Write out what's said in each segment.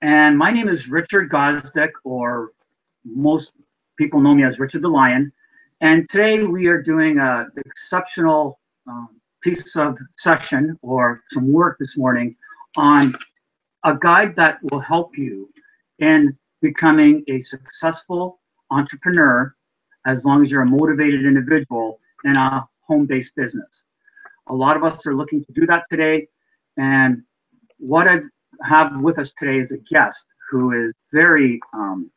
And my name is Richard Gosdick, or most people know me as Richard the Lyon. And today we are doing an exceptional um, piece of session or some work this morning on a guide that will help you in becoming a successful entrepreneur as long as you're a motivated individual in a home-based business. A lot of us are looking to do that today. And what I have with us today is a guest who is very um,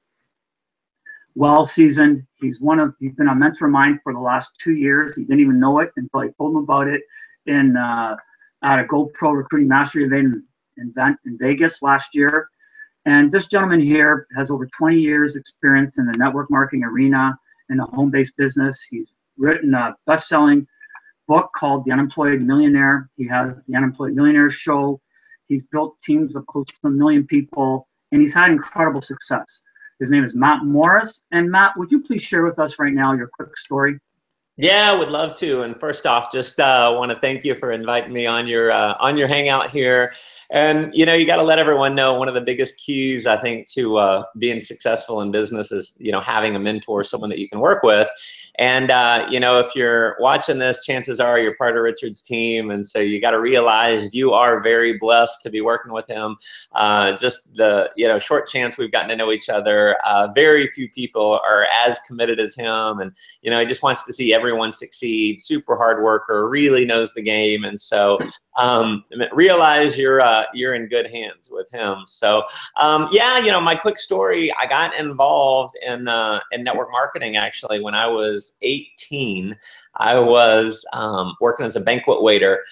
well seasoned. He's one of he's been a mentor of mine for the last two years. He didn't even know it until I told him about it in uh, at a Go Pro recruiting mastery event in, in Vegas last year. And this gentleman here has over 20 years experience in the network marketing arena in a home-based business. He's written a best-selling book called The Unemployed Millionaire. He has the Unemployed Millionaire Show. He's built teams of close to a million people, and he's had incredible success. His name is Matt Morris. And Matt, would you please share with us right now your quick story? Yeah, would love to. And first off, just uh, want to thank you for inviting me on your uh, on your hangout here. And you know, you got to let everyone know one of the biggest keys I think to uh, being successful in business is you know having a mentor, someone that you can work with. And uh, you know, if you're watching this, chances are you're part of Richard's team, and so you got to realize you are very blessed to be working with him. Uh, just the you know short chance we've gotten to know each other. Uh, very few people are as committed as him, and you know, he just wants to see every everyone succeed, super hard worker, really knows the game. And so um, realize you're, uh, you're in good hands with him. So um, yeah, you know, my quick story, I got involved in, uh, in network marketing actually when I was 18. I was um, working as a banquet waiter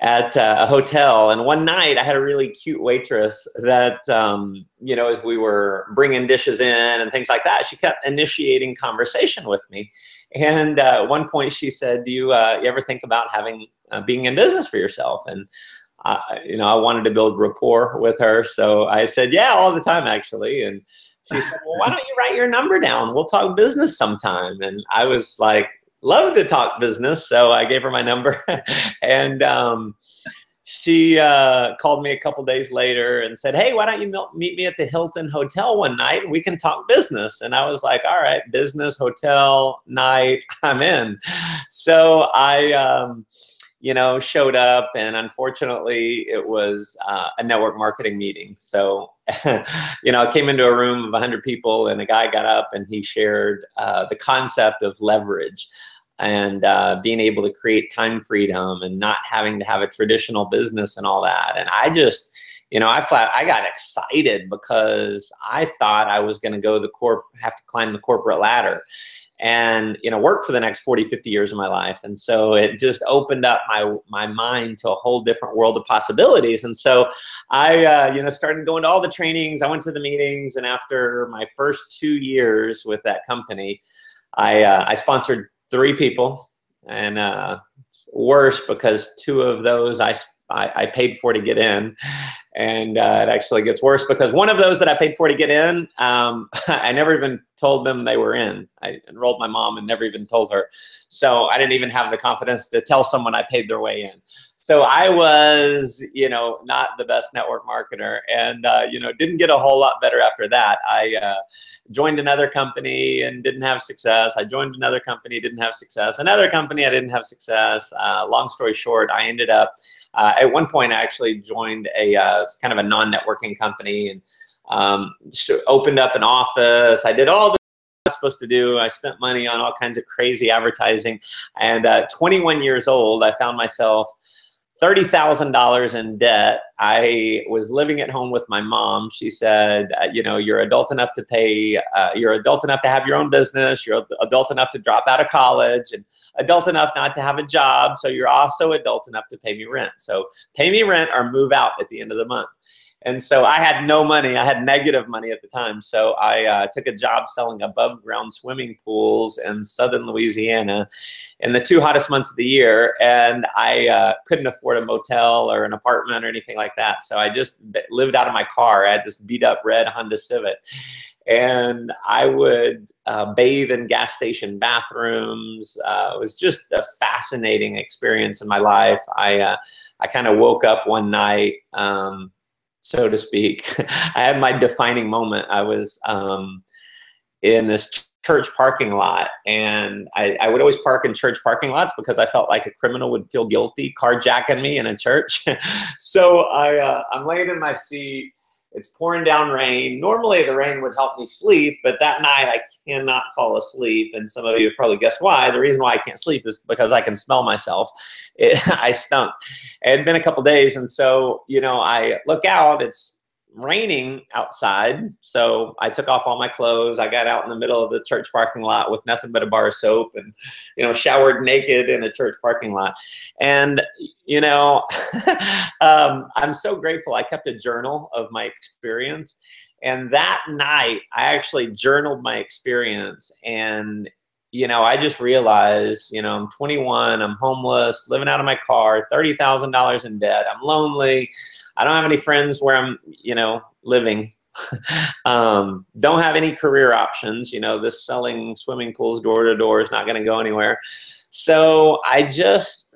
at uh, a hotel. And one night i had a really cute waitress that um, you know as we were bringing dishes in and things like that she kept initiating conversation with me. And uh, at one point she said do you, uh, you ever think about having uh, being in business for yourself? And you know i wanted to build rapport with her. So i said yeah all the time actually. And she said well why don't you write your number down? We'll talk business sometime. And i was like love to talk business. So I gave her my number and um, she uh, called me a couple days later and said, hey, why don't you meet me at the Hilton Hotel one night we can talk business. And I was like, all right, business, hotel, night, I'm in. So I, um, you know, showed up and unfortunately it was uh, a network marketing meeting. So, you know, I came into a room of 100 people and a guy got up and he shared uh, the concept of leverage and uh, being able to create time freedom and not having to have a traditional business and all that. And I just, you know, I flat, I got excited because I thought I was going to go the corp, have to climb the corporate ladder and, you know, work for the next 40, 50 years of my life. And so it just opened up my, my mind to a whole different world of possibilities. And so I, uh, you know, started going to all the trainings. I went to the meetings. And after my first two years with that company, I, uh, I sponsored three people, and uh, worse because two of those I, I, I paid for to get in, and uh, it actually gets worse because one of those that I paid for to get in, um, I never even told them they were in. I enrolled my mom and never even told her, so I didn't even have the confidence to tell someone I paid their way in so I was, you know, not the best network marketer, and uh, you know, didn't get a whole lot better after that. I uh, joined another company and didn't have success. I joined another company, didn't have success. Another company, I didn't have success. Uh, long story short, I ended up uh, at one point I actually joined a uh, kind of a non-networking company and um, opened up an office. I did all the I was supposed to do. I spent money on all kinds of crazy advertising. And uh, 21 years old, I found myself $30,000 in debt. I was living at home with my mom. She said, uh, you know, you're adult enough to pay, uh, you're adult enough to have your own business, you're adult enough to drop out of college, and adult enough not to have a job. So you're also adult enough to pay me rent. So pay me rent or move out at the end of the month. And so I had no money. I had negative money at the time. So I uh, took a job selling above ground swimming pools in southern Louisiana in the two hottest months of the year. And I uh, couldn't afford a motel or an apartment or anything like that. So I just lived out of my car. I had this beat up red Honda Civic. And I would uh, bathe in gas station bathrooms. Uh, it was just a fascinating experience in my life. I, uh, I kind of woke up one night. Um, so to speak. I had my defining moment. I was um, in this church parking lot and I, I, would always park in church parking lots because I felt like a criminal would feel guilty carjacking me in a church. so I, uh, I'm laying in my seat. It's pouring down rain. Normally the rain would help me sleep, but that night I cannot fall asleep. And some of you have probably guessed why. The reason why I can't sleep is because I can smell myself. It, I stunk. It had been a couple days. And so, you know, I look out, it's raining outside. So I took off all my clothes. I got out in the middle of the church parking lot with nothing but a bar of soap and, you know, showered naked in a church parking lot. And, you know, um, I'm so grateful. I kept a journal of my experience. And that night, I actually journaled my experience. And, you know, I just realized, you know, I'm 21, I'm homeless, living out of my car, $30,000 in debt, I'm lonely. I don't have any friends where I'm, you know, living. um, don't have any career options. You know, this selling swimming pools door to door is not going to go anywhere. So I just,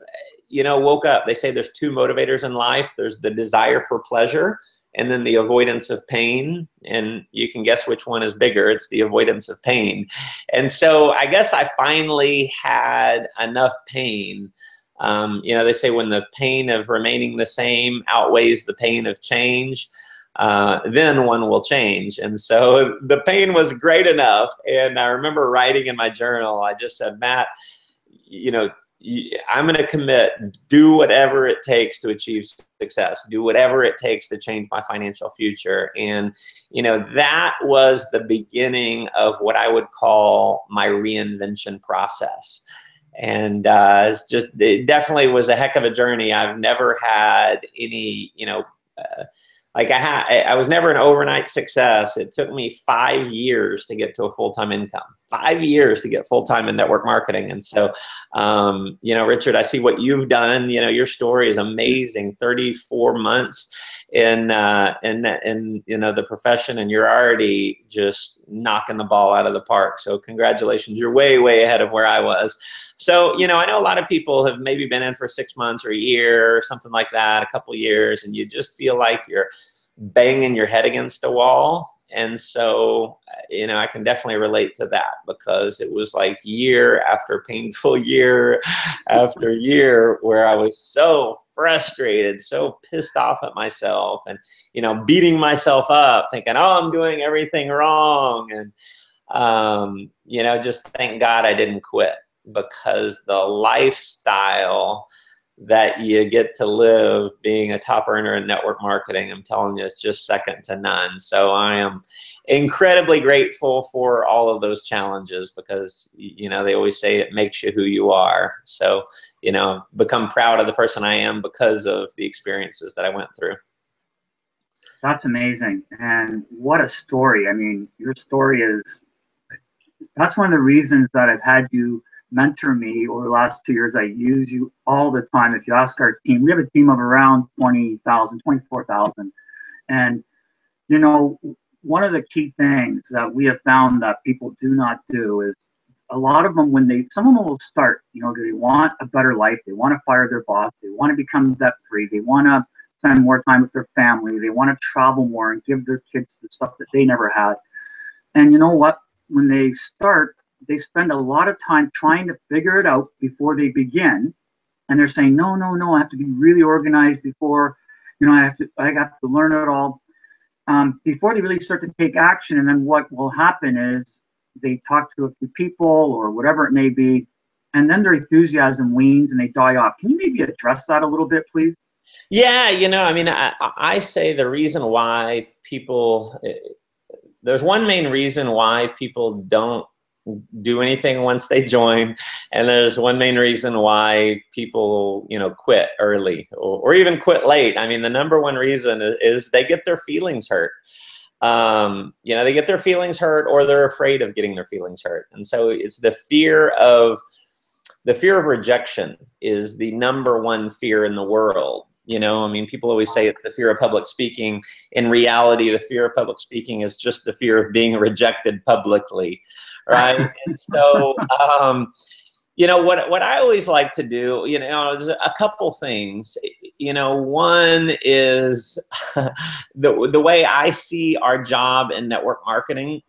you know, woke up. They say there's two motivators in life. There's the desire for pleasure and then the avoidance of pain. And you can guess which one is bigger. It's the avoidance of pain. And so I guess I finally had enough pain um, you know, they say when the pain of remaining the same outweighs the pain of change, uh, then one will change. And so the pain was great enough. And I remember writing in my journal, I just said, Matt, you know, I'm going to commit, do whatever it takes to achieve success, do whatever it takes to change my financial future. And, you know, that was the beginning of what I would call my reinvention process and uh, it's just it definitely was a heck of a journey. I've never had any, you know, uh, like I had, I was never an overnight success. It took me five years to get to a full time income. Five years to get full time in network marketing, and so, um, you know, Richard, I see what you've done. You know, your story is amazing. Thirty four months in uh, in in you know the profession, and you're already just knocking the ball out of the park. So congratulations, you're way way ahead of where I was. So you know, I know a lot of people have maybe been in for six months or a year or something like that, a couple years, and you just feel like you're banging your head against a wall and so you know i can definitely relate to that because it was like year after painful year after year where i was so frustrated so pissed off at myself and you know beating myself up thinking oh i'm doing everything wrong. And um, you know just thank god i didn't quit because the lifestyle that you get to live being a top earner in network marketing. I'm telling you, it's just second to none. So I am incredibly grateful for all of those challenges because, you know, they always say it makes you who you are. So, you know, become proud of the person I am because of the experiences that I went through. That's amazing. And what a story. I mean, your story is, that's one of the reasons that I've had you mentor me over the last two years. I use you all the time. If you ask our team, we have a team of around 20,000, 24,000. And, you know, one of the key things that we have found that people do not do is a lot of them, when they, some of them will start, you know, they want a better life. They want to fire their boss. They want to become debt free. They want to spend more time with their family. They want to travel more and give their kids the stuff that they never had. And you know what? When they start, they spend a lot of time trying to figure it out before they begin. And they're saying no no no i have to be really organized before you know i have to i got to learn it all. Um, before they really start to take action and then what will happen is they talk to a few people or whatever it may be and then their enthusiasm wanes and they die off. Can you maybe address that a little bit please? Yeah you know i mean i, I say the reason why people there's one main reason why people don't do anything once they join. And there's one main reason why people you know quit early or, or even quit late. I mean the number one reason is, is they get their feelings hurt. Um, you know they get their feelings hurt or they're afraid of getting their feelings hurt. And so it's the fear of the fear of rejection is the number one fear in the world. You know i mean people always say it's the fear of public speaking. In reality the fear of public speaking is just the fear of being rejected publicly right? and so, um, you know what what I always like to do, you know, is a couple things. You know, one is the the way I see our job in network marketing.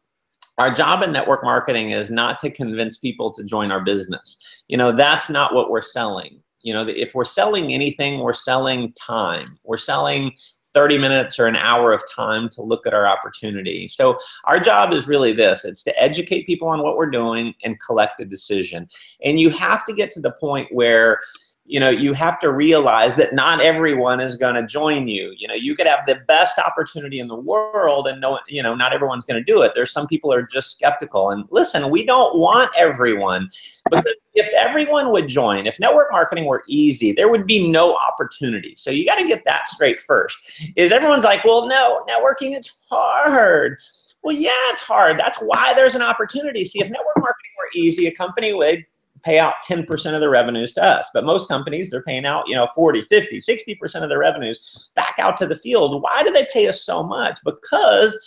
Our job in network marketing is not to convince people to join our business. You know, that's not what we're selling. You know, if we're selling anything, we're selling time. We're selling 30 minutes or an hour of time to look at our opportunity. So our job is really this, it's to educate people on what we're doing and collect a decision. And you have to get to the point where you know you have to realize that not everyone is going to join you. You know you could have the best opportunity in the world and no you know not everyone's going to do it. There's some people are just skeptical. And listen we don't want everyone because if everyone would join if network marketing were easy there would be no opportunity. So you got to get that straight first. Is everyone's like well no networking it's hard. Well yeah it's hard. That's why there's an opportunity. See if network marketing were easy a company would pay out 10% of their revenues to us. But most companies, they're paying out, you know, 40, 50, 60% of their revenues back out to the field. Why do they pay us so much? Because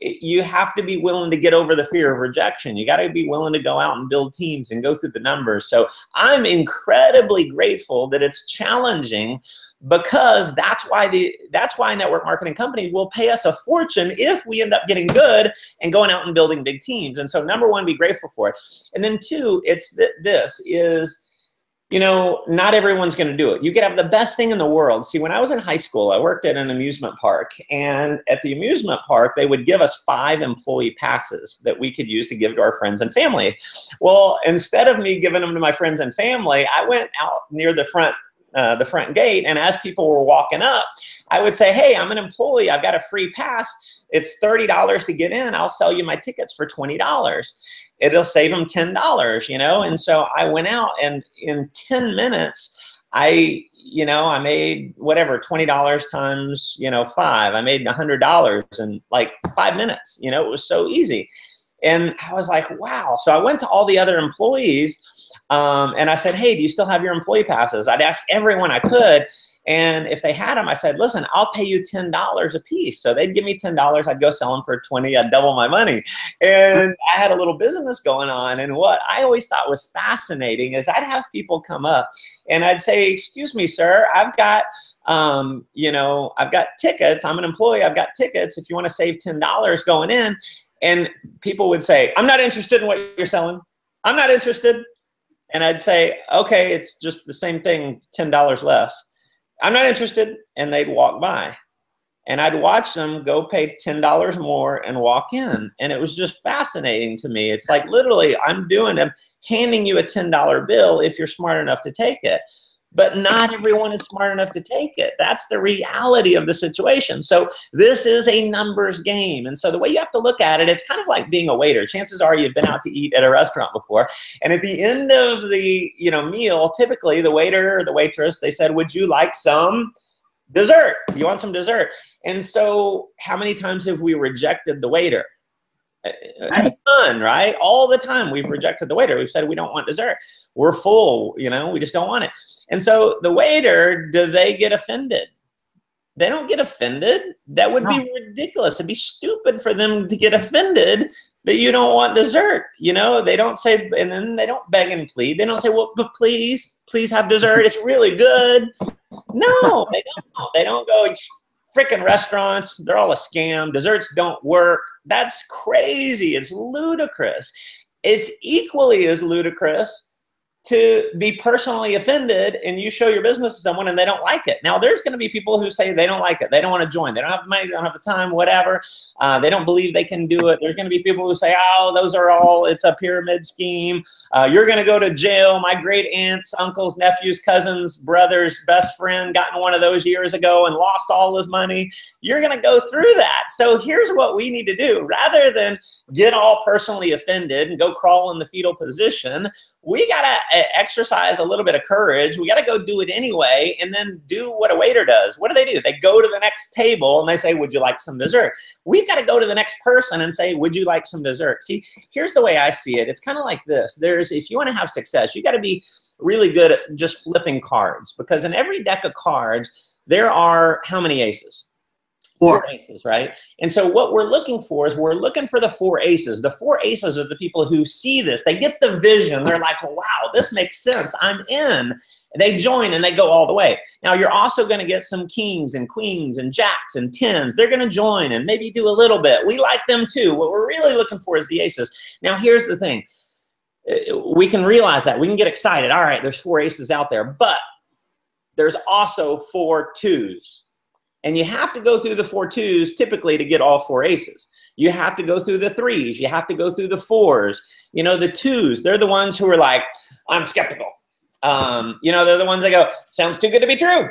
you have to be willing to get over the fear of rejection. You got to be willing to go out and build teams and go through the numbers. So I'm incredibly grateful that it's challenging because that's why the that's why network marketing companies will pay us a fortune if we end up getting good and going out and building big teams. And so number one, be grateful for it. And then two, it's that this is you know, not everyone's going to do it. You could have the best thing in the world. See, when I was in high school, I worked at an amusement park, and at the amusement park, they would give us five employee passes that we could use to give to our friends and family. Well, instead of me giving them to my friends and family, I went out near the front uh, the front gate, and as people were walking up, I would say, "Hey, I'm an employee. I've got a free pass. It's thirty dollars to get in. I'll sell you my tickets for twenty dollars." It'll save them $10, you know? And so I went out and in 10 minutes, I, you know, I made whatever, $20 times, you know, five. I made $100 in like five minutes, you know, it was so easy. And I was like, wow. So I went to all the other employees um, and I said, hey, do you still have your employee passes? I'd ask everyone I could. And if they had them, I said, listen, I'll pay you $10 a piece. So they'd give me $10. I'd go sell them for 20. I'd double my money. And I had a little business going on. And what I always thought was fascinating is I'd have people come up and I'd say, excuse me, sir, I've got, um, you know, I've got tickets. I'm an employee. I've got tickets. If you want to save $10 going in. And people would say, I'm not interested in what you're selling. I'm not interested. And I'd say, okay, it's just the same thing, $10 less I'm not interested. And they'd walk by. And I'd watch them go pay $10 more and walk in. And it was just fascinating to me. It's like literally, I'm doing them, handing you a $10 bill if you're smart enough to take it but not everyone is smart enough to take it. That's the reality of the situation. So this is a numbers game. And so the way you have to look at it, it's kind of like being a waiter. Chances are you've been out to eat at a restaurant before. And at the end of the you know meal, typically the waiter or the waitress, they said, would you like some dessert? You want some dessert? And so how many times have we rejected the waiter? A ton, right? All the time we've rejected the waiter. We've said we don't want dessert. We're full, you know, we just don't want it. And so the waiter, do they get offended? They don't get offended. That would be ridiculous. It'd be stupid for them to get offended that you don't want dessert. You know, they don't say, and then they don't beg and plead. They don't say, well, but please, please have dessert. It's really good. No, they don't. They don't go, freaking restaurants, they're all a scam. Desserts don't work. That's crazy. It's ludicrous. It's equally as ludicrous to be personally offended and you show your business to someone and they don't like it. Now, there's going to be people who say they don't like it. They don't want to join. They don't have the money. They don't have the time, whatever. Uh, they don't believe they can do it. There's going to be people who say, oh, those are all, it's a pyramid scheme. Uh, you're going to go to jail. My great aunts, uncles, nephews, cousins, brothers, best friend got in one of those years ago and lost all his money. You're going to go through that. So here's what we need to do. Rather than get all personally offended and go crawl in the fetal position, we got to exercise a little bit of courage. We got to go do it anyway and then do what a waiter does. What do they do? They go to the next table and they say, Would you like some dessert? We've got to go to the next person and say, Would you like some dessert? See, here's the way I see it it's kind of like this there's, if you want to have success, you got to be really good at just flipping cards because in every deck of cards, there are how many aces? Four. aces, right? And so what we're looking for is we're looking for the four aces. The four aces are the people who see this. They get the vision. They're like, wow, this makes sense. I'm in. They join and they go all the way. Now you're also going to get some kings and queens and jacks and tens. They're going to join and maybe do a little bit. We like them too. What we're really looking for is the aces. Now here's the thing. Uh, we can realize that. We can get excited. All right, there's four aces out there, but there's also four twos. And you have to go through the four twos typically to get all four aces. You have to go through the threes. You have to go through the fours. You know, the twos, they're the ones who are like, I'm skeptical. Um, you know, they're the ones that go, sounds too good to be true.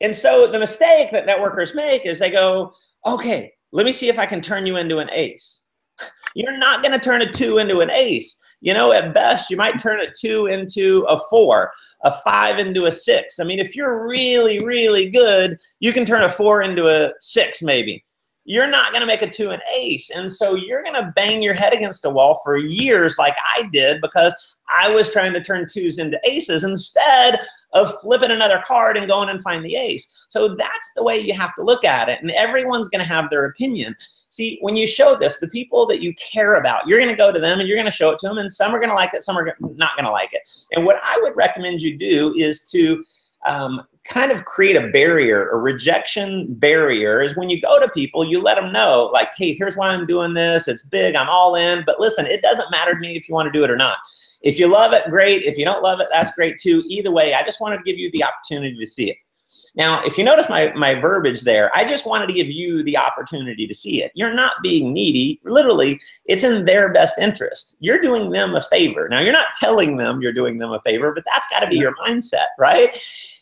And so the mistake that networkers make is they go, okay, let me see if I can turn you into an ace. You're not going to turn a two into an ace. You know, at best, you might turn a two into a four, a five into a six. I mean, if you're really, really good, you can turn a four into a six, maybe. You're not going to make a two an ace. And so you're going to bang your head against a wall for years, like I did, because I was trying to turn twos into aces instead of flipping another card and going and find the ace. So that's the way you have to look at it. And everyone's going to have their opinion. See, when you show this, the people that you care about, you're going to go to them and you're going to show it to them, and some are going to like it, some are not going to like it. And what I would recommend you do is to um, kind of create a barrier, a rejection barrier is when you go to people, you let them know, like, hey, here's why I'm doing this. It's big, I'm all in. But listen, it doesn't matter to me if you want to do it or not. If you love it, great. If you don't love it, that's great too. Either way, I just wanted to give you the opportunity to see it. Now, if you notice my, my verbiage there, I just wanted to give you the opportunity to see it. You're not being needy. Literally, it's in their best interest. You're doing them a favor. Now, you're not telling them you're doing them a favor, but that's got to be your mindset, right?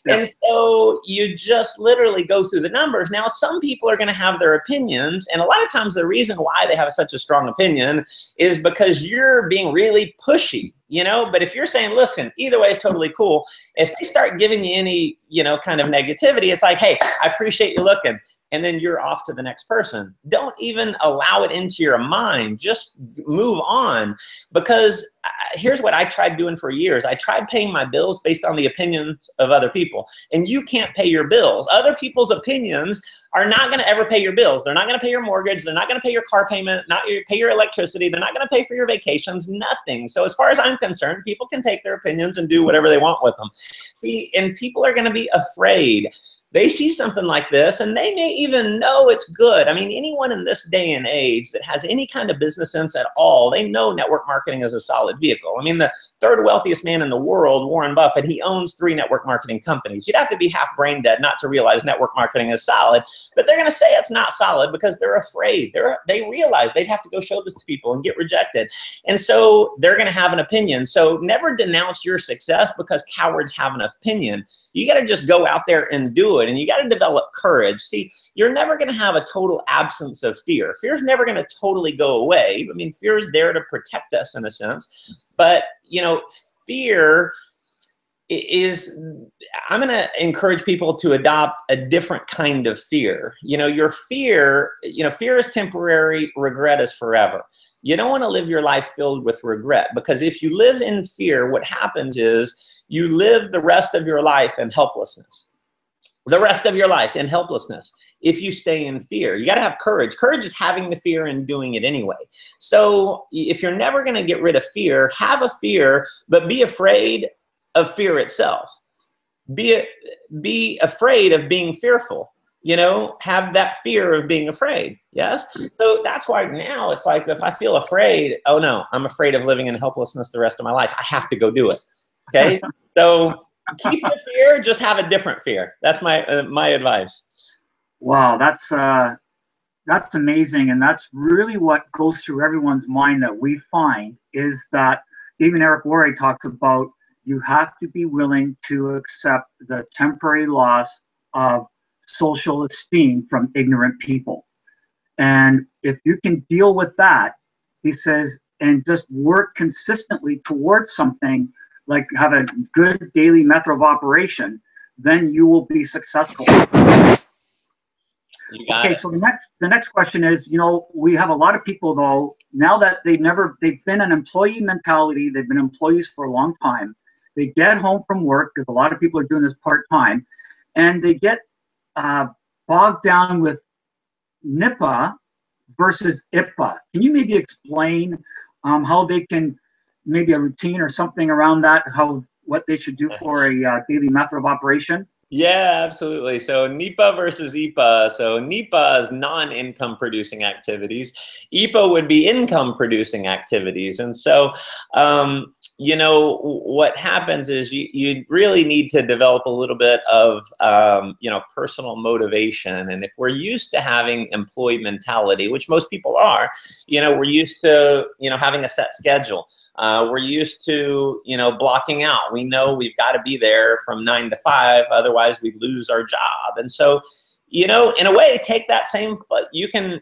And so you just literally go through the numbers. Now, some people are going to have their opinions, and a lot of times the reason why they have such a strong opinion is because you're being really pushy you know? But if you're saying listen either way is totally cool if they start giving you any you know kind of negativity it's like hey i appreciate you looking and then you're off to the next person. Don't even allow it into your mind. Just move on. Because uh, here's what I tried doing for years I tried paying my bills based on the opinions of other people. And you can't pay your bills. Other people's opinions are not going to ever pay your bills. They're not going to pay your mortgage. They're not going to pay your car payment, not your, pay your electricity. They're not going to pay for your vacations, nothing. So, as far as I'm concerned, people can take their opinions and do whatever they want with them. See, and people are going to be afraid they see something like this and they may even know it's good. I mean, anyone in this day and age that has any kind of business sense at all, they know network marketing is a solid vehicle. I mean, the third wealthiest man in the world, Warren Buffett, he owns three network marketing companies. You'd have to be half brain dead not to realize network marketing is solid, but they're going to say it's not solid because they're afraid. They're, they realize they'd have to go show this to people and get rejected. And so they're going to have an opinion. So never denounce your success because cowards have an opinion. You got to just go out there and do it. And you got to develop courage. See, you're never going to have a total absence of fear. Fear's never going to totally go away. I mean, fear is there to protect us in a sense. But, you know, fear is i'm going to encourage people to adopt a different kind of fear. You know your fear you know fear is temporary regret is forever. You don't want to live your life filled with regret because if you live in fear what happens is you live the rest of your life in helplessness the rest of your life in helplessness if you stay in fear. You got to have courage. Courage is having the fear and doing it anyway. So if you're never going to get rid of fear, have a fear, but be afraid of fear itself. Be be afraid of being fearful. You know, have that fear of being afraid. Yes. So that's why now it's like if I feel afraid, oh no, I'm afraid of living in helplessness the rest of my life. I have to go do it. Okay. so keep the fear, just have a different fear. That's my uh, my advice. Wow, that's uh, that's amazing, and that's really what goes through everyone's mind that we find is that even Eric Worre talks about you have to be willing to accept the temporary loss of social esteem from ignorant people. And if you can deal with that, he says, and just work consistently towards something like have a good daily method of operation, then you will be successful. okay, it. so the next the next question is, you know, we have a lot of people though, now that they've never they've been an employee mentality, they've been employees for a long time. They get home from work because a lot of people are doing this part time, and they get uh, bogged down with NIPA versus IPA. Can you maybe explain um, how they can, maybe a routine or something around that, how what they should do for a uh, daily method of operation? Yeah, absolutely. So NIPA versus IPA. So NIPA is non-income producing activities. IPA would be income producing activities. And so, um, you know, what happens is you, you really need to develop a little bit of, um, you know, personal motivation. And if we're used to having employee mentality, which most people are, you know, we're used to, you know, having a set schedule. Uh, we're used to, you know, blocking out. We know we've got to be there from nine to five, otherwise we lose our job. And so, you know, in a way, take that same, you can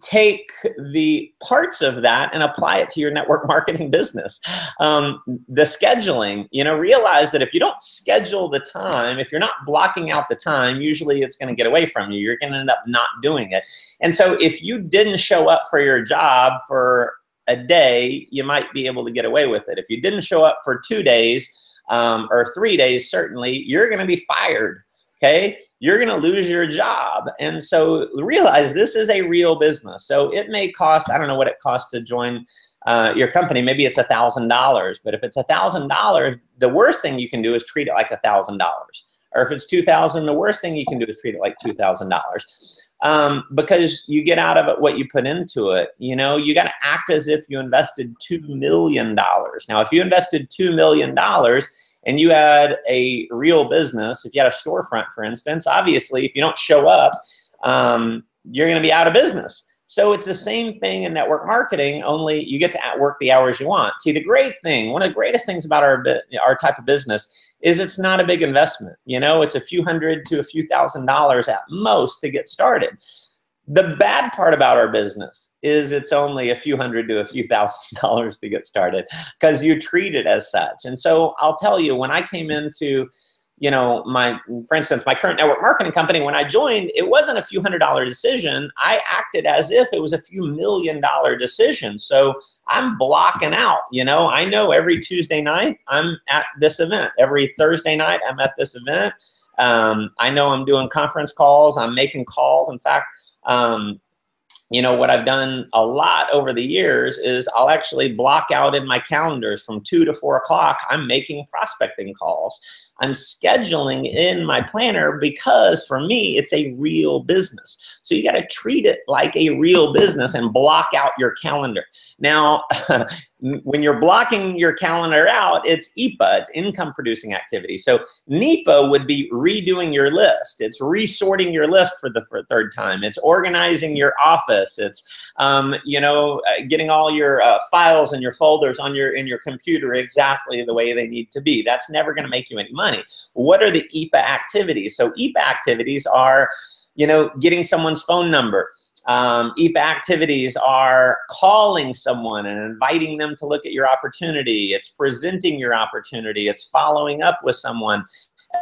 take the parts of that and apply it to your network marketing business. Um, the scheduling, you know, realize that if you don't schedule the time, if you're not blocking out the time, usually it's going to get away from you. You're going to end up not doing it. And so if you didn't show up for your job for a day, you might be able to get away with it. If you didn't show up for two days um, or three days, certainly, you're going to be fired. Okay, you're going to lose your job. And so realize this is a real business. So it may cost, I don't know what it costs to join uh, your company. Maybe it's a thousand dollars, but if it's a thousand dollars, the worst thing you can do is treat it like a thousand dollars. Or if it's two thousand, the worst thing you can do is treat it like two thousand dollars um, because you get out of it what you put into it. You know, you got to act as if you invested $2 million. Now, if you invested $2 million and you had a real business, if you had a storefront, for instance, obviously, if you don't show up, um, you're going to be out of business. So it's the same thing in network marketing, only you get to work the hours you want. See, the great thing, one of the greatest things about our our type of business is it's not a big investment. You know, it's a few hundred to a few thousand dollars at most to get started. The bad part about our business is it's only a few hundred to a few thousand dollars to get started because you treat it as such. And so I'll tell you, when I came into you know, my, for instance, my current network marketing company, when I joined, it wasn't a few hundred dollar decision. I acted as if it was a few million dollar decision. So I'm blocking out, you know, I know every Tuesday night I'm at this event. Every Thursday night I'm at this event. Um, I know I'm doing conference calls. I'm making calls. In fact, um, you know, what I've done a lot over the years is I'll actually block out in my calendars from two to four o'clock. I'm making prospecting calls. I'm scheduling in my planner because for me, it's a real business. So you got to treat it like a real business and block out your calendar. Now, when you're blocking your calendar out, it's IPA, it's income producing activity. So NIPA would be redoing your list. It's resorting your list for the third time. It's organizing your office. It's, um, you know, uh, getting all your uh, files and your folders on your, in your computer exactly the way they need to be. That's never going to make you any money money. What are the IPA activities? So IPA activities are, you know, getting someone's phone number. Um, IPA activities are calling someone and inviting them to look at your opportunity. It's presenting your opportunity. It's following up with someone.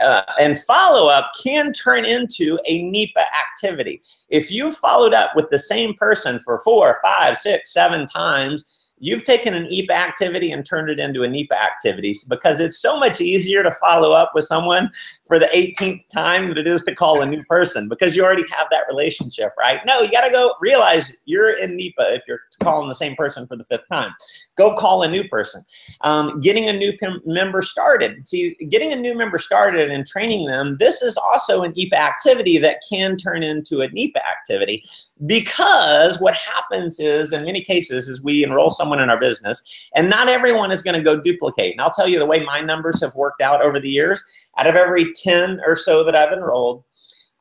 Uh, and follow up can turn into a NIPA activity. If you followed up with the same person for four, five, six, seven times, You've taken an IPA activity and turned it into a NIPA activity because it's so much easier to follow up with someone for the 18th time than it is to call a new person because you already have that relationship, right? No, you got to go realize you're in NIPA if you're calling the same person for the fifth time. Go call a new person. Um, getting a new member started. See, getting a new member started and training them, this is also an IPA activity that can turn into a NIPA activity because what happens is in many cases is we enroll someone in our business and not everyone is going to go duplicate and i'll tell you the way my numbers have worked out over the years out of every 10 or so that i've enrolled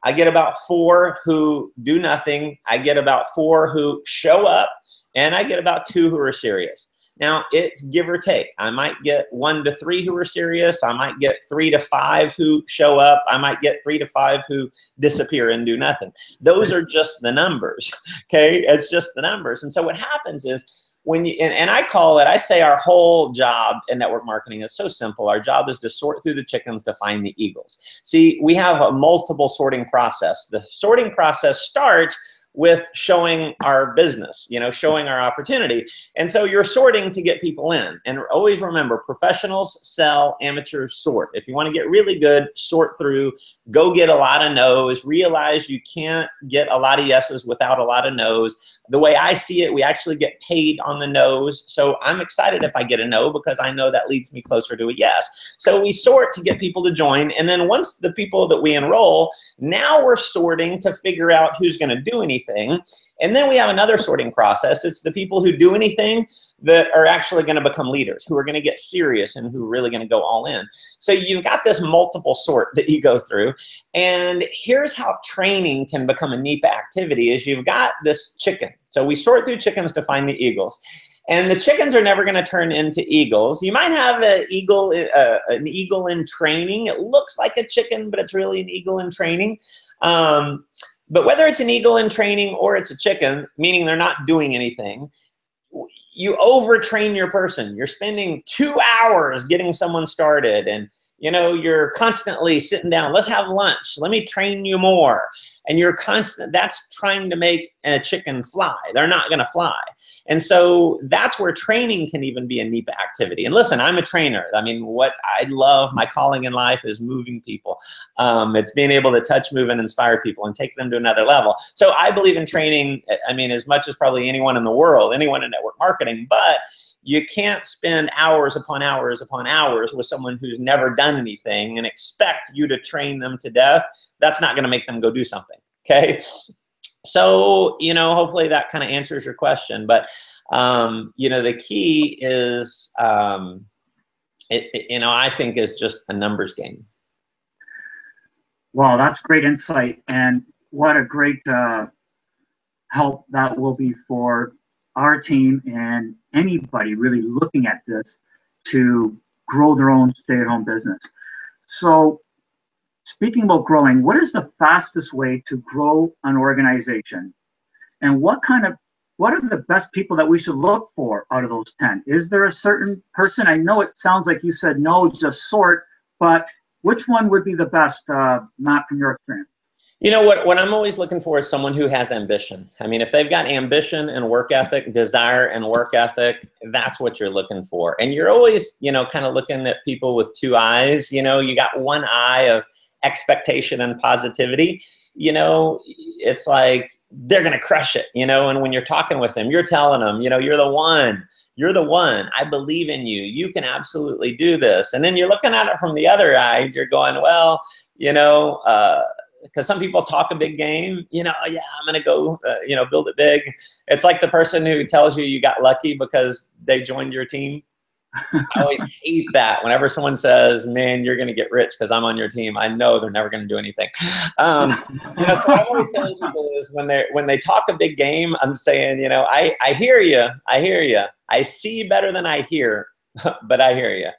i get about four who do nothing i get about four who show up and i get about two who are serious now, it's give or take. I might get one to three who are serious. I might get three to five who show up. I might get three to five who disappear and do nothing. Those are just the numbers, okay? It's just the numbers. And so what happens is when you, and, and I call it, I say our whole job in network marketing is so simple. Our job is to sort through the chickens to find the eagles. See, we have a multiple sorting process. The sorting process starts with showing our business, you know, showing our opportunity. And so you're sorting to get people in. And always remember professionals sell, amateurs sort. If you want to get really good, sort through, go get a lot of no's, realize you can't get a lot of yeses without a lot of no's. The way I see it, we actually get paid on the no's. So I'm excited if I get a no because I know that leads me closer to a yes. So we sort to get people to join. And then once the people that we enroll, now we're sorting to figure out who's going to do anything anything. And then we have another sorting process. It's the people who do anything that are actually going to become leaders, who are going to get serious and who are really going to go all in. So you've got this multiple sort that you go through. And here's how training can become a NIPA activity is you've got this chicken. So we sort through chickens to find the eagles. And the chickens are never going to turn into eagles. You might have an eagle, uh, an eagle in training. It looks like a chicken, but it's really an eagle in training. Um, but whether it's an eagle in training or it's a chicken, meaning they're not doing anything, you overtrain your person. You're spending two hours getting someone started and you know you're constantly sitting down let's have lunch. Let me train you more. And you're constant that's trying to make a chicken fly. They're not going to fly. And so that's where training can even be a NIPA activity. And listen i'm a trainer. I mean what i love my calling in life is moving people. Um, it's being able to touch move and inspire people and take them to another level. So i believe in training i mean as much as probably anyone in the world anyone in network marketing but you can't spend hours upon hours upon hours with someone who's never done anything and expect you to train them to death. That's not going to make them go do something. Okay. So, you know, hopefully that kind of answers your question. But, um, you know, the key is, um, it, it, you know, I think is just a numbers game. Well, that's great insight. And what a great uh, help that will be for our team and anybody really looking at this to grow their own stay-at-home business. So speaking about growing, what is the fastest way to grow an organization? And what kind of what are the best people that we should look for out of those 10? Is there a certain person? I know it sounds like you said no, just sort, but which one would be the best, uh, Matt, from your experience? You know what? What I'm always looking for is someone who has ambition. I mean, if they've got ambition and work ethic, desire and work ethic, that's what you're looking for. And you're always, you know, kind of looking at people with two eyes. You know, you got one eye of expectation and positivity. You know, it's like they're going to crush it. You know, and when you're talking with them, you're telling them, you know, you're the one. You're the one. I believe in you. You can absolutely do this. And then you're looking at it from the other eye. You're going, well, you know. Uh, because some people talk a big game, you know, yeah, I'm going to go, uh, you know, build it big. It's like the person who tells you you got lucky because they joined your team. I always hate that. Whenever someone says, "Man, you're going to get rich because I'm on your team," I know they're never going to do anything. Um, you know, so I'm always telling people is when they when they talk a big game, I'm saying, you know, I I hear you, I hear you, I see better than I hear, but I hear you.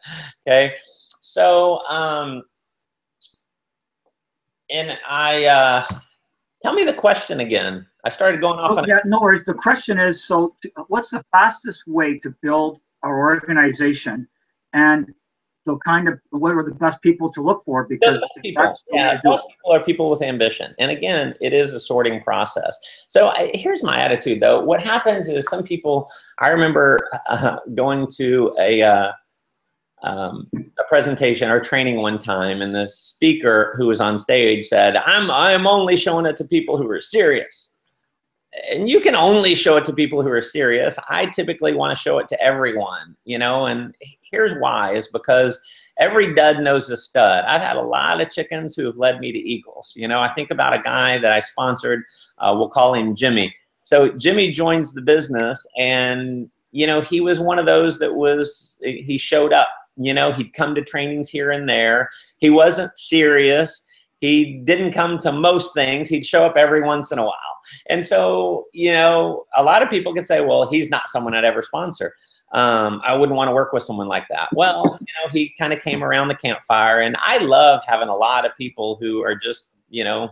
Okay, so um, and I uh, tell me the question again. I started going off. Oh, yeah, no worries. The question is: so, what's the fastest way to build our organization, and the kind of what are the best people to look for? Because people. yeah, most people are people with ambition, and again, it is a sorting process. So I, here's my attitude, though. What happens is some people. I remember uh, going to a. Uh, um, a presentation or training one time, and the speaker who was on stage said, "I'm I'm only showing it to people who are serious." And you can only show it to people who are serious. I typically want to show it to everyone, you know. And here's why: is because every dud knows a stud. I've had a lot of chickens who have led me to eagles. You know, I think about a guy that I sponsored. Uh, we'll call him Jimmy. So Jimmy joins the business, and you know, he was one of those that was he showed up you know, he'd come to trainings here and there. He wasn't serious. He didn't come to most things. He'd show up every once in a while. And so, you know, a lot of people could say, well, he's not someone I'd ever sponsor. Um, I wouldn't want to work with someone like that. Well, you know, he kind of came around the campfire, and I love having a lot of people who are just, you know,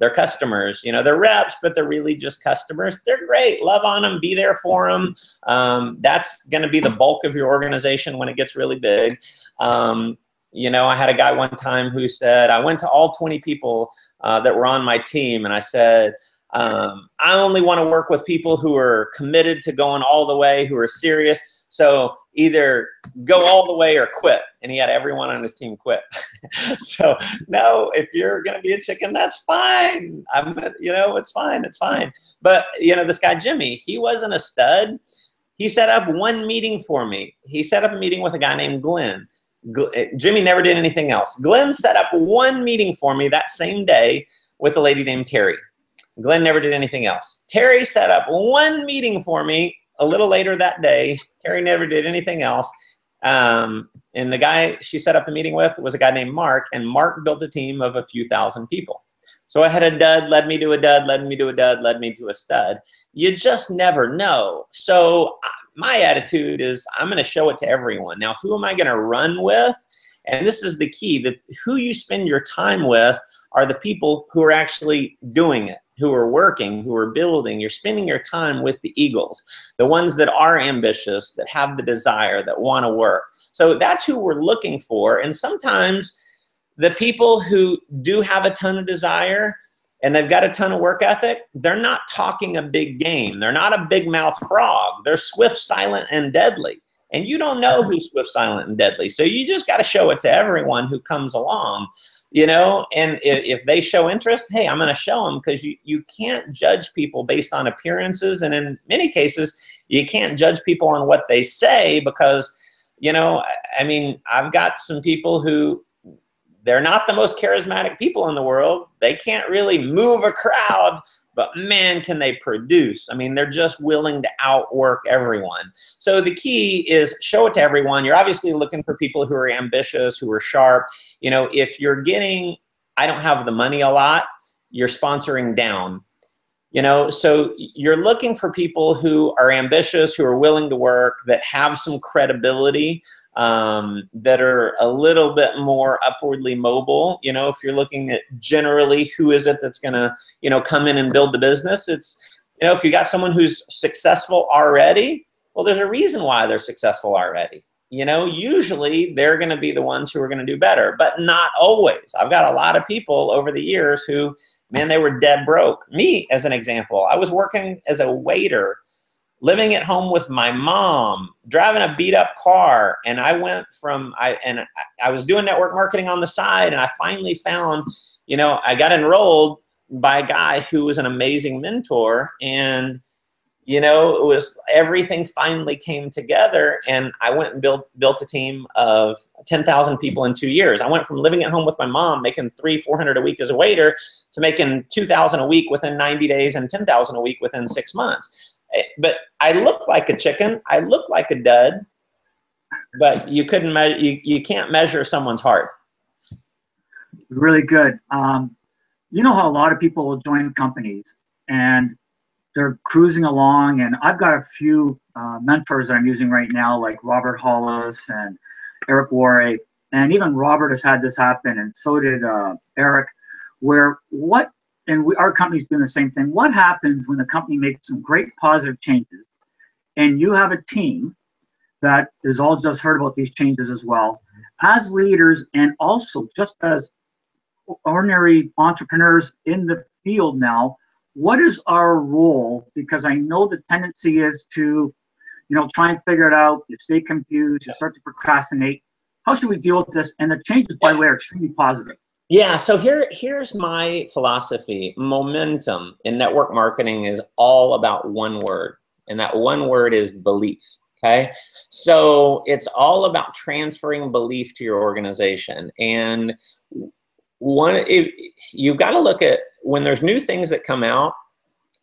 they're customers. You know, they're reps, but they're really just customers. They're great. Love on them. Be there for them. Um, that's going to be the bulk of your organization when it gets really big. Um, you know, I had a guy one time who said, I went to all 20 people uh, that were on my team and I said, Um, I only want to work with people who are committed to going all the way, who are serious. So either go all the way or quit. And he had everyone on his team quit. so no, if you're going to be a chicken, that's fine. I'm, you know, it's fine. It's fine. But you know, this guy Jimmy, he wasn't a stud. He set up one meeting for me. He set up a meeting with a guy named Glenn. Eh, Jimmy never did anything else. Glenn set up one meeting for me that same day with a lady named Terry. Glenn never did anything else. Terry set up one meeting for me a little later that day. Carrie never did anything else. Um, and the guy she set up the meeting with was a guy named Mark, and Mark built a team of a few thousand people. So I had a dud, led me to a dud, led me to a dud, led me to a stud. You just never know. So my attitude is I'm going to show it to everyone. Now, who am I going to run with? And this is the key that who you spend your time with are the people who are actually doing it who are working, who are building. You're spending your time with the Eagles, the ones that are ambitious, that have the desire, that want to work. So that's who we're looking for. And sometimes the people who do have a ton of desire and they've got a ton of work ethic, they're not talking a big game. They're not a big mouth frog. They're swift, silent, and deadly. And you don't know who's swift, silent, and deadly. So you just got to show it to everyone who comes along you know and if, if they show interest hey i'm going to show them because you, you can't judge people based on appearances and in many cases you can't judge people on what they say because you know i mean i've got some people who they're not the most charismatic people in the world. They can't really move a crowd but man, can they produce. I mean, they're just willing to outwork everyone. So the key is show it to everyone. You're obviously looking for people who are ambitious, who are sharp. You know, if you're getting, I don't have the money a lot, you're sponsoring down. You know, so you're looking for people who are ambitious, who are willing to work, that have some credibility, um, that are a little bit more upwardly mobile. You know, if you're looking at generally who is it that's going to, you know, come in and build the business, it's, you know, if you got someone who's successful already, well, there's a reason why they're successful already. You know, usually they're going to be the ones who are going to do better, but not always. I've got a lot of people over the years who, man, they were dead broke. Me, as an example, I was working as a waiter living at home with my mom, driving a beat up car. And I went from, I, and I was doing network marketing on the side. And I finally found, you know, I got enrolled by a guy who was an amazing mentor. And, you know, it was everything finally came together. And I went and built, built a team of 10,000 people in two years. I went from living at home with my mom, making three, 400 a week as a waiter to making 2,000 a week within 90 days and 10,000 a week within six months but I look like a chicken. I look like a dud, but you couldn't measure. You, you can't measure someone's heart. Really good. Um, you know how a lot of people will join companies and they're cruising along, and I've got a few uh, mentors that I'm using right now, like Robert Hollis and Eric Worre, and even Robert has had this happen, and so did uh, Eric. Where what and we, our company's doing the same thing. What happens when the company makes some great positive changes and you have a team that is all just heard about these changes as well? As leaders and also just as ordinary entrepreneurs in the field now what is our role? Because i know the tendency is to you know try and figure it out you stay confused you start to procrastinate. How should we deal with this? And the changes by the way are extremely positive yeah, so here here's my philosophy. Momentum in network marketing is all about one word, and that one word is belief. Okay, so it's all about transferring belief to your organization, and one if, you've got to look at when there's new things that come out.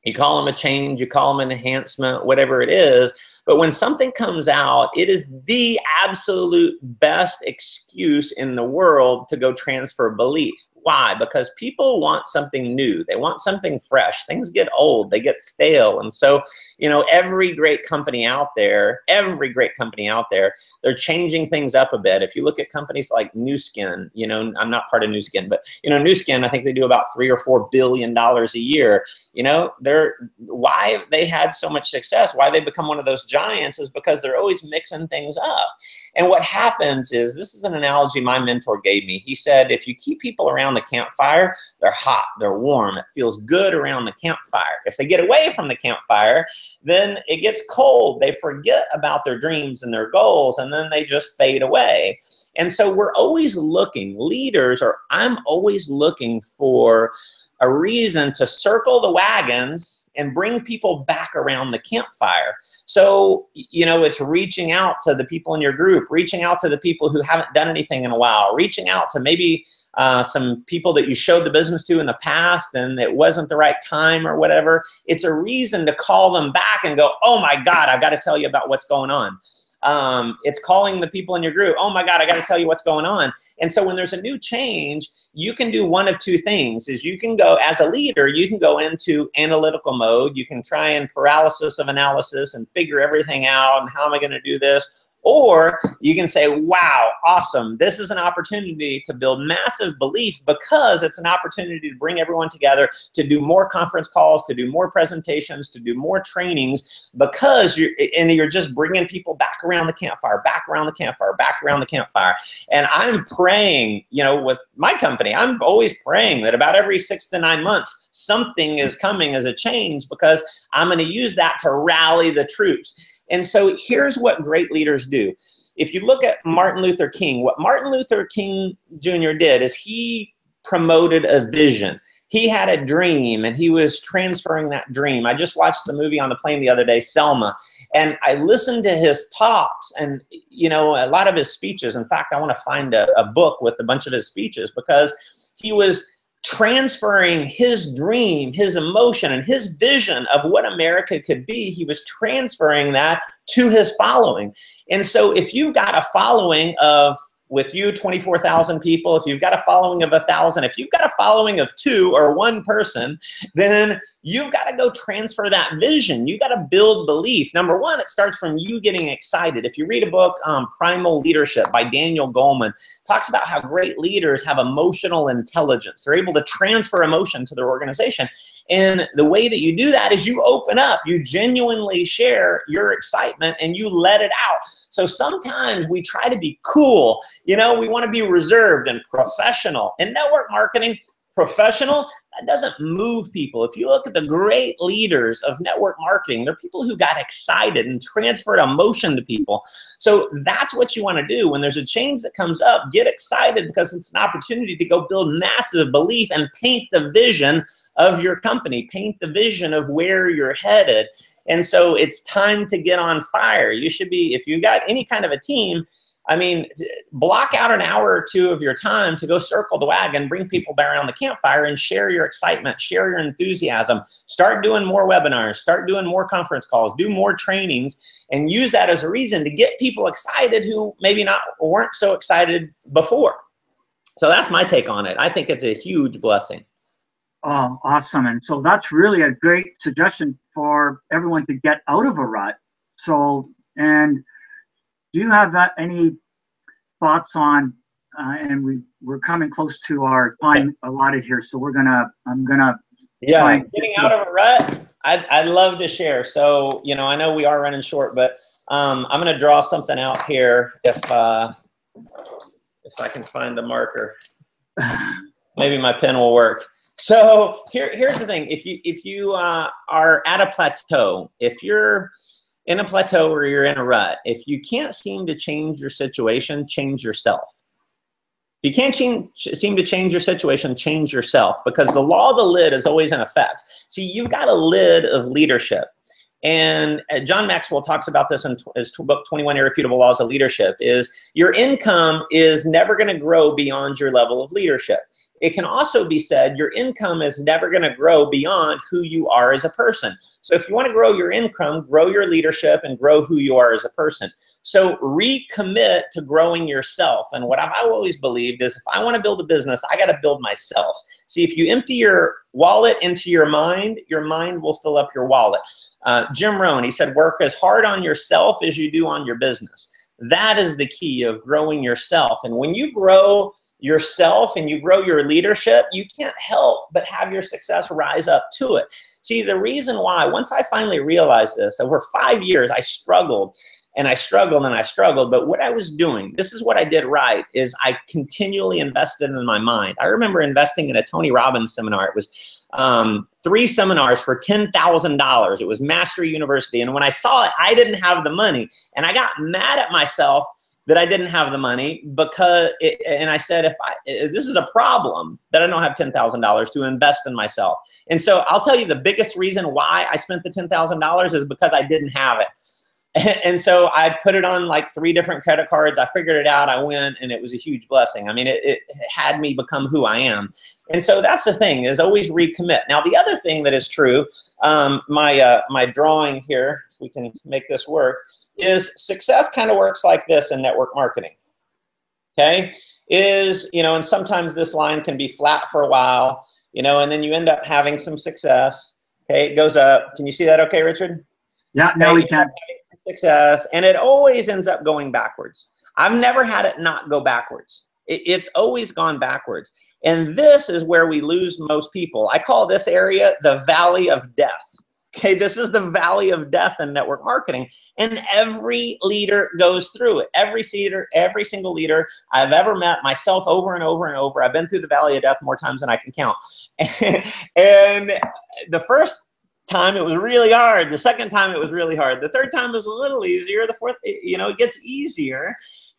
You call them a change, you call them an enhancement, whatever it is but when something comes out, it is the absolute best excuse in the world to go transfer belief. Why? Because people want something new. They want something fresh. Things get old, they get stale. And so, you know, every great company out there, every great company out there, they're changing things up a bit. If you look at companies like Nu Skin, you know, I'm not part of Nu Skin, but you know, Nu Skin, I think they do about three or four billion dollars a year. You know, they're why they had so much success, why they become one of those giants is because they're always mixing things up. And what happens is this is an analogy my mentor gave me. He said, if you keep people around the campfire, they're hot, they're warm, it feels good around the campfire. If they get away from the campfire, then it gets cold. They forget about their dreams and their goals, and then they just fade away. And so we're always looking, leaders, or I'm always looking for a reason to circle the wagons and bring people back around the campfire. So, you know, it's reaching out to the people in your group, reaching out to the people who haven't done anything in a while, reaching out to maybe uh, some people that you showed the business to in the past and it wasn't the right time or whatever. It's a reason to call them back and go, oh my God, I've got to tell you about what's going on. Um, it's calling the people in your group, oh my God, I got to tell you what's going on. And so when there's a new change, you can do one of two things is you can go as a leader, you can go into analytical mode. You can try and paralysis of analysis and figure everything out and how am I going to do this? Or you can say, wow, awesome. This is an opportunity to build massive belief because it's an opportunity to bring everyone together to do more conference calls, to do more presentations, to do more trainings because you're, and you're just bringing people back around the campfire, back around the campfire, back around the campfire. And I'm praying, you know, with my company, I'm always praying that about every six to nine months, something is coming as a change because I'm going to use that to rally the troops. And so here's what great leaders do. If you look at Martin Luther King, what Martin Luther King Jr. did is he promoted a vision. He had a dream and he was transferring that dream. I just watched the movie on the plane the other day, Selma, and I listened to his talks and, you know, a lot of his speeches. In fact, I want to find a, a book with a bunch of his speeches because he was transferring his dream, his emotion, and his vision of what America could be, he was transferring that to his following. And so if you've got a following of with you 24,000 people, if you've got a following of a thousand, if you've got a following of two or one person, then you've got to go transfer that vision. You got to build belief. Number one, it starts from you getting excited. If you read a book, um, Primal Leadership by Daniel Goleman, talks about how great leaders have emotional intelligence. They're able to transfer emotion to their organization. And the way that you do that is you open up, you genuinely share your excitement and you let it out. So sometimes we try to be cool. You know, we want to be reserved and professional. In network marketing, professional, that doesn't move people. If you look at the great leaders of network marketing, they're people who got excited and transferred emotion to people. So that's what you want to do. When there's a change that comes up, get excited because it's an opportunity to go build massive belief and paint the vision of your company, paint the vision of where you're headed. And so it's time to get on fire. You should be, if you've got any kind of a team, I mean, block out an hour or two of your time to go circle the wagon, bring people around the campfire and share your excitement, share your enthusiasm. Start doing more webinars, start doing more conference calls, do more trainings, and use that as a reason to get people excited who maybe not weren't so excited before. So that's my take on it. I think it's a huge blessing. Oh, awesome. And so that's really a great suggestion for everyone to get out of a rut. So, and do you have uh, any thoughts on? Uh, and we we're coming close to our time allotted here, so we're gonna I'm gonna yeah getting out of a rut. I'd I'd love to share. So you know I know we are running short, but um, I'm gonna draw something out here if uh, if I can find a marker. Maybe my pen will work. So here here's the thing: if you if you uh, are at a plateau, if you're in a plateau or you're in a rut, if you can't seem to change your situation, change yourself. If you can't change, seem to change your situation, change yourself because the law of the lid is always in effect. See, you've got a lid of leadership. And uh, John Maxwell talks about this in his book, 21 Irrefutable Laws of Leadership, is your income is never going to grow beyond your level of leadership. It can also be said your income is never going to grow beyond who you are as a person. So if you want to grow your income, grow your leadership and grow who you are as a person. So recommit to growing yourself. And what I've always believed is if I want to build a business, I got to build myself. See, if you empty your wallet into your mind, your mind will fill up your wallet. Uh, Jim Rohn, he said, work as hard on yourself as you do on your business. That is the key of growing yourself. And when you grow yourself and you grow your leadership, you can't help but have your success rise up to it. See, the reason why, once I finally realized this, over five years, I struggled and I struggled and I struggled. But what I was doing, this is what I did right, is I continually invested in my mind. I remember investing in a Tony Robbins seminar. It was um, three seminars for $10,000. It was Mastery University. And when I saw it, I didn't have the money. And I got mad at myself that I didn't have the money because, it, and I said, if I, this is a problem that I don't have $10,000 to invest in myself. And so I'll tell you the biggest reason why I spent the $10,000 is because I didn't have it. and so I put it on like three different credit cards. I figured it out. I went, and it was a huge blessing. I mean, it, it had me become who I am. And so that's the thing is always recommit. Now, the other thing that is true, um, my uh, my drawing here, if we can make this work, is success kind of works like this in network marketing. Okay, is you know, and sometimes this line can be flat for a while, you know, and then you end up having some success. Okay, it goes up. Can you see that? Okay, Richard. Yeah, now we can success, and it always ends up going backwards. I've never had it not go backwards. it's always gone backwards. And this is where we lose most people. I call this area the valley of death. Okay, this is the valley of death in network marketing, and every leader goes through it. Every leader, every single leader I've ever met, myself over and over and over. I've been through the valley of death more times than I can count. and the first time it was really hard. The second time it was really hard. The third time was a little easier. The fourth, you know, it gets easier.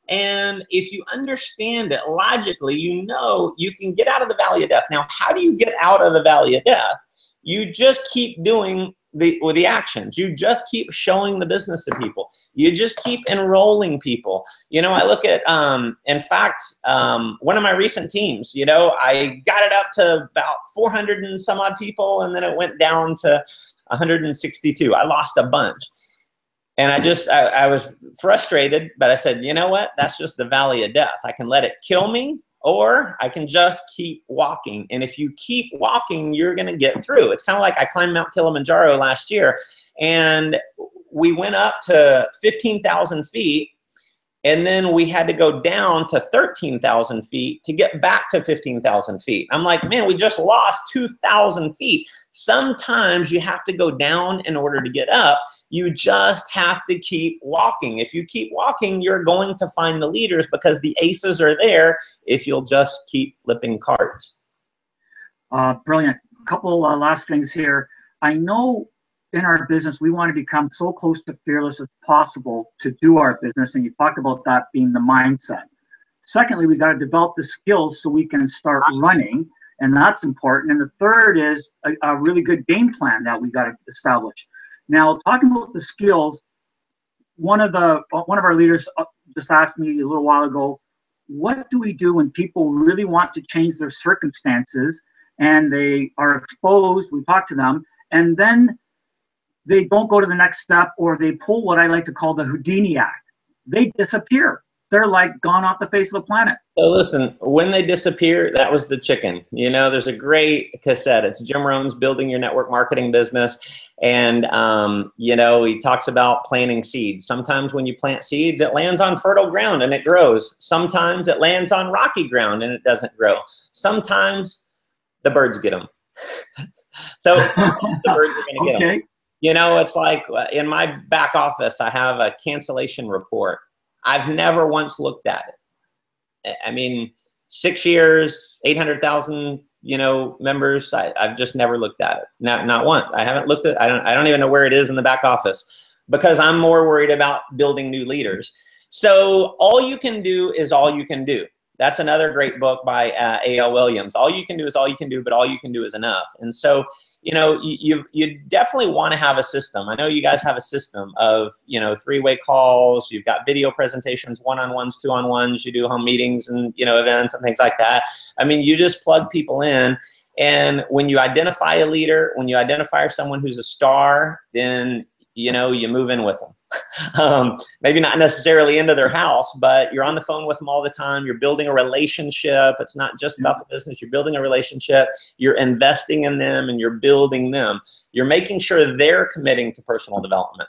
And if you understand it logically, you know you can get out of the valley of death. Now, how do you get out of the valley of death? You just keep doing the or the actions. You just keep showing the business to people. You just keep enrolling people. You know, I look at um, in fact, um, one of my recent teams. You know, I got it up to about 400 and some odd people, and then it went down to 162. I lost a bunch. And I just, I, I was frustrated, but I said, you know what? That's just the valley of death. I can let it kill me, or I can just keep walking. And if you keep walking, you're going to get through. It's kind of like I climbed Mount Kilimanjaro last year and we went up to 15,000 feet and then we had to go down to 13,000 feet to get back to 15,000 feet. I'm like, man, we just lost 2,000 feet. Sometimes you have to go down in order to get up. You just have to keep walking. If you keep walking, you're going to find the leaders because the aces are there if you'll just keep flipping cards. Uh, brilliant. A couple uh, last things here. I know in our business, we want to become so close to fearless as possible to do our business. And you talked about that being the mindset. Secondly, we got to develop the skills so we can start running, and that's important. And the third is a, a really good game plan that we got to establish. Now, talking about the skills, one of the one of our leaders uh, just asked me a little while ago, what do we do when people really want to change their circumstances and they are exposed? We talk to them, and then they don't go to the next step or they pull what I like to call the Houdini act. They disappear. They're like gone off the face of the planet. So listen, when they disappear, that was the chicken. You know, there's a great cassette. It's Jim Rohn's Building Your Network Marketing Business. And, um, you know, he talks about planting seeds. Sometimes when you plant seeds, it lands on fertile ground and it grows. Sometimes it lands on rocky ground and it doesn't grow. Sometimes the birds get them. so the birds are going to get okay. them. You know, it's like uh, in my back office, I have a cancellation report. I've never once looked at it. I mean, six years, 800,000, you know, members. I, have just never looked at it. Not, not once. I haven't looked at, I don't, I don't even know where it is in the back office because I'm more worried about building new leaders. So all you can do is all you can do. That's another great book by uh, A.L. Williams. All you can do is all you can do, but all you can do is enough. And so you know, you, you definitely want to have a system. I know you guys have a system of, you know, three-way calls. You've got video presentations, one-on-ones, two-on-ones. You do home meetings and, you know, events and things like that. I mean, you just plug people in. And when you identify a leader, when you identify someone who's a star, then, you know, you move in with them. um, maybe not necessarily into their house, but you're on the phone with them all the time. You're building a relationship. It's not just about the business. You're building a relationship. You're investing in them and you're building them. You're making sure they're committing to personal development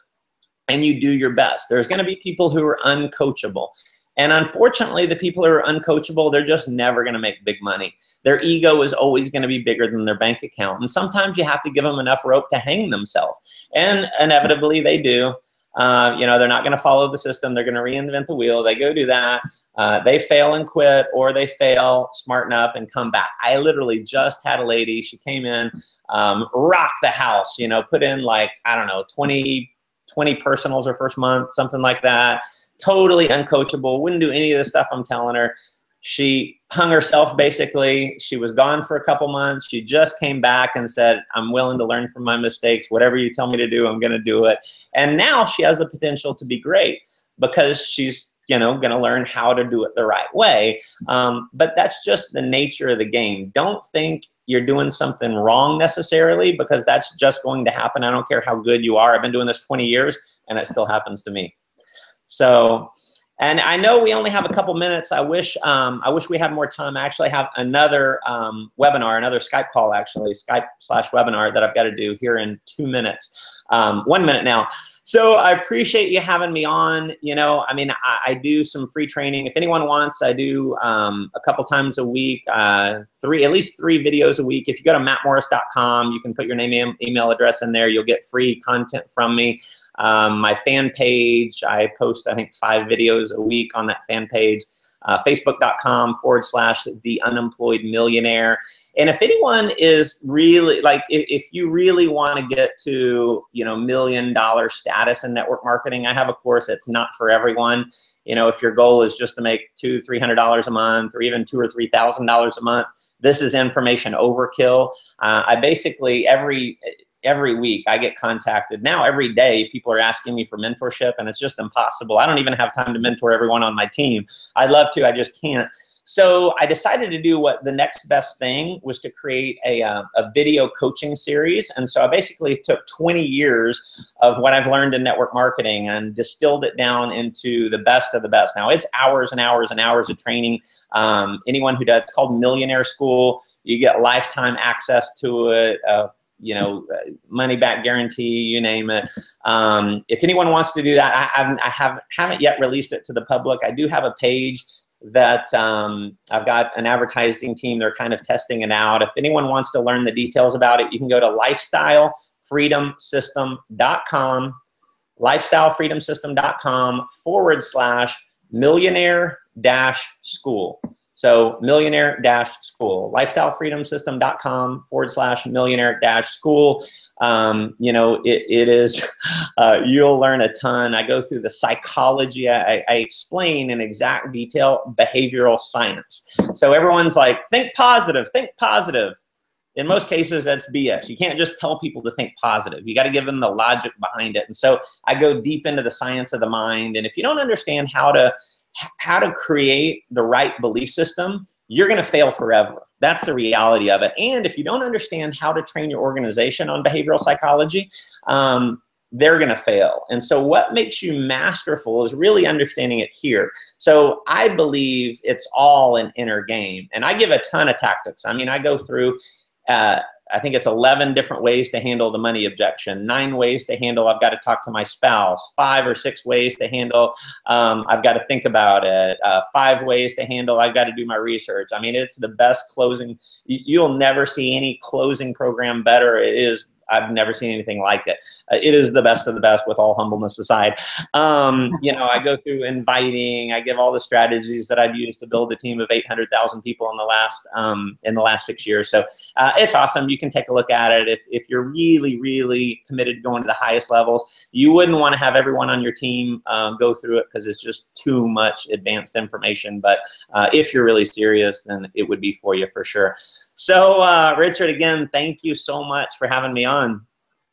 and you do your best. There's going to be people who are uncoachable. And unfortunately, the people who are uncoachable, they're just never going to make big money. Their ego is always going to be bigger than their bank account. And sometimes you have to give them enough rope to hang themselves. And inevitably, they do. Uh, you know, they're not going to follow the system. They're going to reinvent the wheel. They go do that. Uh, they fail and quit, or they fail, smarten up, and come back. I literally just had a lady. She came in, um, rock the house. You know, put in like I don't know, 20, 20 personals her first month, something like that. Totally uncoachable. Wouldn't do any of the stuff I'm telling her. She hung herself basically. She was gone for a couple months. She just came back and said, I'm willing to learn from my mistakes. Whatever you tell me to do, I'm going to do it. And now she has the potential to be great because she's you know going to learn how to do it the right way um, but that's just the nature of the game don't think you're doing something wrong necessarily because that's just going to happen i don't care how good you are i've been doing this 20 years and it still happens to me so and I know we only have a couple minutes. I wish um, I wish we had more time. I actually have another um, webinar, another Skype call, actually Skype slash webinar that I've got to do here in two minutes, um, one minute now. So I appreciate you having me on. You know, I mean, I, I do some free training. If anyone wants, I do um, a couple times a week, uh, three at least three videos a week. If you go to mattmorris.com, you can put your name, and email address in there. You'll get free content from me. Um, my fan page, I post, I think, five videos a week on that fan page. Uh, Facebook.com forward slash the unemployed millionaire. And if anyone is really like, if, if you really want to get to, you know, million dollar status in network marketing, I have a course that's not for everyone. You know, if your goal is just to make two, three hundred dollars a month, or even two or three thousand dollars a month, this is information overkill. Uh, I basically every every week I get contacted. Now every day people are asking me for mentorship and it's just impossible. I don't even have time to mentor everyone on my team. I'd love to, I just can't. So I decided to do what the next best thing was to create a, uh, a video coaching series. And so I basically took 20 years of what I've learned in network marketing and distilled it down into the best of the best. Now it's hours and hours and hours of training. Um, anyone who does, it's called Millionaire School. You get lifetime access to it. Uh, you know, money back guarantee, you name it. Um, if anyone wants to do that, I, I, I have, haven't yet released it to the public. I do have a page that um, I've got an advertising team. They're kind of testing it out. If anyone wants to learn the details about it, you can go to lifestylefreedomsystem.com, lifestylefreedomsystem.com forward slash millionaire dash school. So millionaire dash school, lifestylefreedomsystem.com forward slash millionaire dash school. Um, you know, it, it is, uh, you'll learn a ton. I go through the psychology. I, I explain in exact detail behavioral science. So everyone's like, think positive, think positive. In most cases, that's BS. You can't just tell people to think positive. You got to give them the logic behind it. And so I go deep into the science of the mind. And if you don't understand how to how to create the right belief system, you're going to fail forever. That's the reality of it. And if you don't understand how to train your organization on behavioral psychology, um, they're going to fail. And so, what makes you masterful is really understanding it here. So, I believe it's all an inner game. And I give a ton of tactics. I mean, I go through uh, I think it's 11 different ways to handle the money objection, nine ways to handle I've got to talk to my spouse, five or six ways to handle um, I've got to think about it, uh, five ways to handle I've got to do my research. I mean, it's the best closing. You'll never see any closing program better. It is I've never seen anything like it. Uh, it is the best of the best, with all humbleness aside. Um, you know, I go through inviting. I give all the strategies that I've used to build a team of 800,000 people in the last um, in the last six years. So uh, it's awesome. You can take a look at it if if you're really really committed to going to the highest levels. You wouldn't want to have everyone on your team uh, go through it because it's just too much advanced information. But uh, if you're really serious, then it would be for you for sure. So, uh, Richard, again, thank you so much for having me on.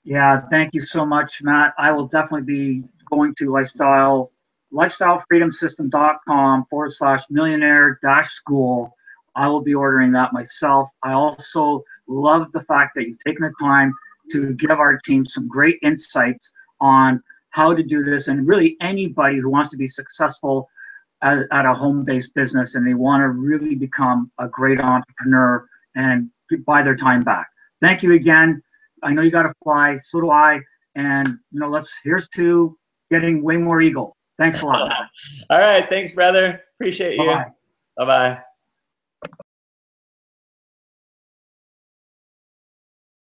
Yeah, thank you so much, Matt. I will definitely be going to lifestyle lifestylefreedomsystem.com forward slash millionaire dash school. I will be ordering that myself. I also love the fact that you've taken the time to give our team some great insights on how to do this and really anybody who wants to be successful at, at a home-based business and they want to really become a great entrepreneur and buy their time back. Thank you again. I know you got to fly, so do I. And you know, let's here's to getting way more eagles. Thanks a lot. All right. Thanks, brother. Appreciate you. Bye bye.